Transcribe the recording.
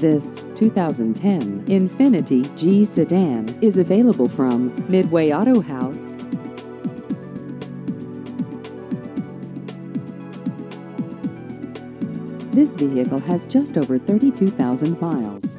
This 2010 Infiniti G sedan is available from Midway Autohaus. This vehicle has just over 32,000 miles.